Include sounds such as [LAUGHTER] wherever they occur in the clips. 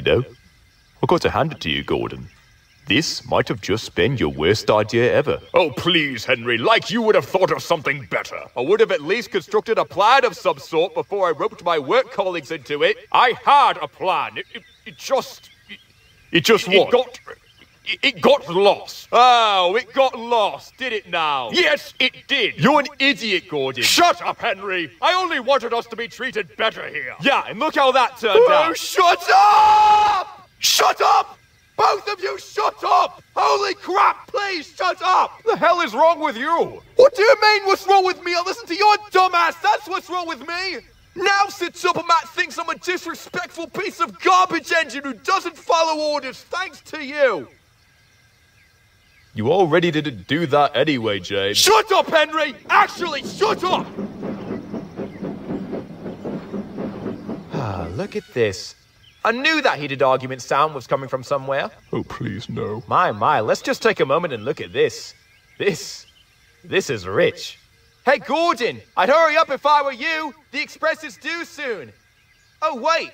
know, I got to hand it to you, Gordon. This might have just been your worst idea ever. Oh, please, Henry, like you would have thought of something better. I would have at least constructed a plan of some sort before I roped my work colleagues into it. I had a plan. It, it, it just. It, it just what? It got. It got lost. Oh, it got lost, did it now? Yes, it did. You're an idiot, Gordon. Shut up, Henry. I only wanted us to be treated better here. Yeah, and look how that turned out. oh, out. Shut up! Shut up! Both of you shut up! Holy crap, please shut up! The hell is wrong with you? What do you mean what's wrong with me? I listen to your dumbass, that's what's wrong with me! Now and Matt thinks I'm a disrespectful piece of garbage engine who doesn't follow orders thanks to you! You already didn't do that anyway, James. Shut up, Henry! Actually, shut up! Ah, look at this. I knew that heated argument sound was coming from somewhere. Oh, please, no. My, my, let's just take a moment and look at this. This, this is rich. Hey, Gordon, I'd hurry up if I were you. The express is due soon. Oh, wait.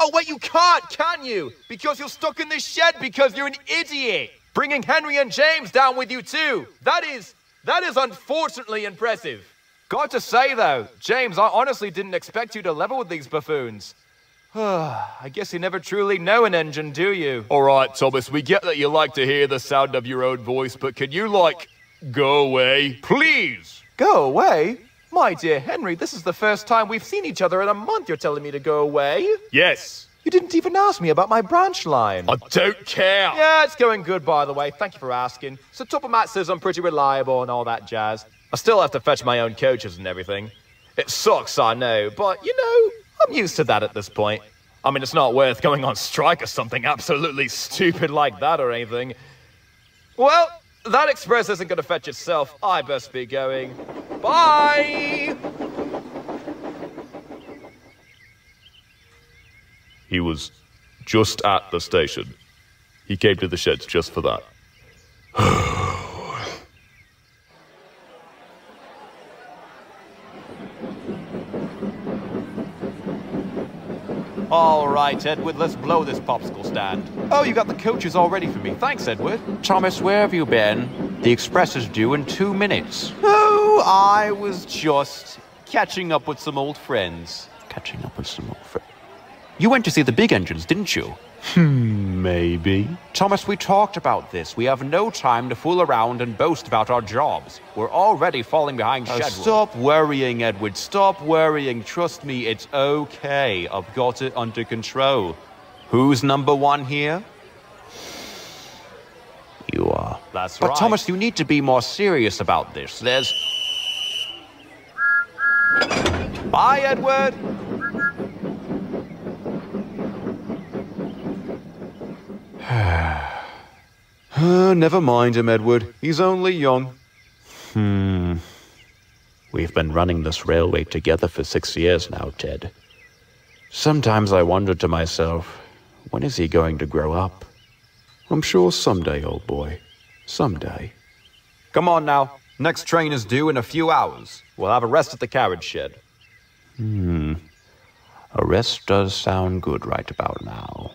Oh, wait, you can't, can you? Because you're stuck in this shed because you're an idiot. Bringing Henry and James down with you, too. That is, that is unfortunately impressive. Got to say, though, James, I honestly didn't expect you to level with these buffoons. [SIGHS] I guess you never truly know an engine, do you? All right, Thomas, we get that you like to hear the sound of your own voice, but can you, like, go away? Please! Go away? My dear Henry, this is the first time we've seen each other in a month you're telling me to go away? Yes. You didn't even ask me about my branch line. I don't care. Yeah, it's going good, by the way. Thank you for asking. So Topham Hatt says I'm pretty reliable and all that jazz. I still have to fetch my own coaches and everything. It sucks, I know, but, you know, I'm used to that at this point. I mean, it's not worth going on strike or something absolutely stupid like that or anything. Well, that express isn't going to fetch itself. I best be going. Bye! He was just at the station. He came to the sheds just for that. [SIGHS] All right, Edward, let's blow this popsicle stand. Oh, you got the coaches all ready for me. Thanks, Edward. Thomas, where have you been? The express is due in two minutes. Oh, I was just catching up with some old friends. Catching up with some old friends? You went to see the big engines, didn't you? Hmm, maybe. Thomas, we talked about this. We have no time to fool around and boast about our jobs. We're already falling behind oh, schedule. Stop worrying, Edward. Stop worrying. Trust me, it's okay. I've got it under control. Who's number one here? You are. That's but right. But Thomas, you need to be more serious about this. There's... Bye, Edward. Uh, never mind him, Edward. He's only young. Hmm. We've been running this railway together for six years now, Ted. Sometimes I wonder to myself, when is he going to grow up? I'm sure someday, old boy. Someday. Come on now. Next train is due in a few hours. We'll have a rest at the carriage shed. Hmm. A rest does sound good right about now.